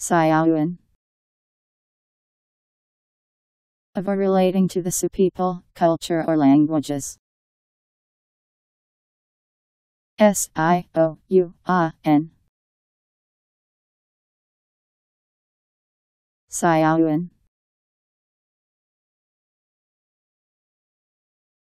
Siawan. Of or relating to the Su people, culture or languages. S I O U A N. Siawan.